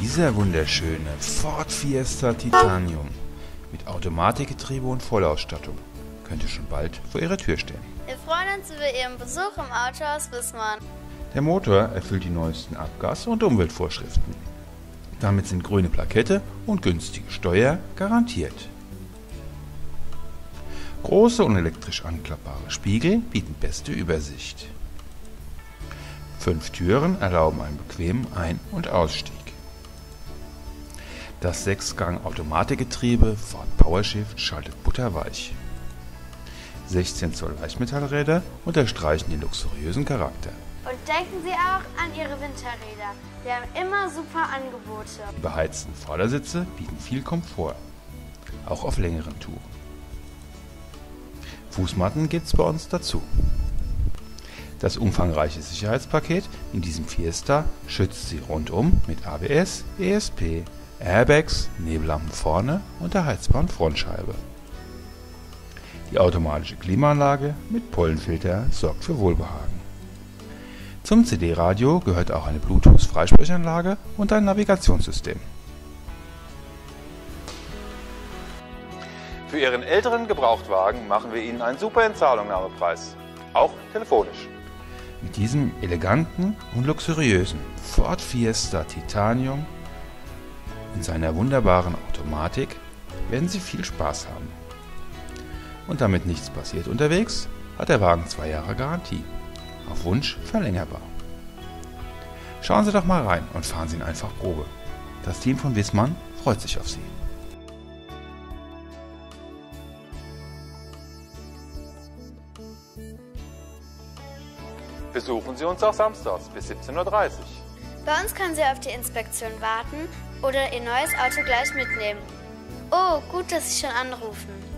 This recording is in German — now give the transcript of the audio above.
Dieser wunderschöne Ford Fiesta Titanium mit Automatikgetriebe und Vollausstattung könnte schon bald vor Ihrer Tür stehen. Wir freuen uns über Ihren Besuch im Autohaus Wismar. Der Motor erfüllt die neuesten Abgas- und Umweltvorschriften. Damit sind grüne Plakette und günstige Steuer garantiert. Große und elektrisch anklappbare Spiegel bieten beste Übersicht. Fünf Türen erlauben einen bequemen Ein- und Ausstieg. Das 6-Gang-Automatikgetriebe Ford PowerShift schaltet butterweich. 16 Zoll Leichtmetallräder unterstreichen den luxuriösen Charakter. Und denken Sie auch an Ihre Winterräder. Wir haben immer super Angebote. Die beheizten Vordersitze bieten viel Komfort, auch auf längeren Touren. Fußmatten gibt's bei uns dazu. Das umfangreiche Sicherheitspaket in diesem Fiesta schützt Sie rundum mit ABS, ESP, Airbags, Nebellampen vorne und der heizbaren Frontscheibe. Die automatische Klimaanlage mit Pollenfilter sorgt für Wohlbehagen. Zum CD-Radio gehört auch eine Bluetooth-Freisprechanlage und ein Navigationssystem. Für Ihren älteren Gebrauchtwagen machen wir Ihnen einen super Entzahlungnahmepreis, auch telefonisch. Mit diesem eleganten und luxuriösen Ford Fiesta Titanium in seiner wunderbaren Automatik werden Sie viel Spaß haben. Und damit nichts passiert unterwegs, hat der Wagen zwei Jahre Garantie. Auf Wunsch verlängerbar. Schauen Sie doch mal rein und fahren Sie ihn einfach Probe. Das Team von Wissmann freut sich auf Sie. Besuchen Sie uns auch samstags bis 17.30 Uhr. Bei uns können Sie auf die Inspektion warten oder Ihr neues Auto gleich mitnehmen. Oh, gut, dass Sie schon anrufen.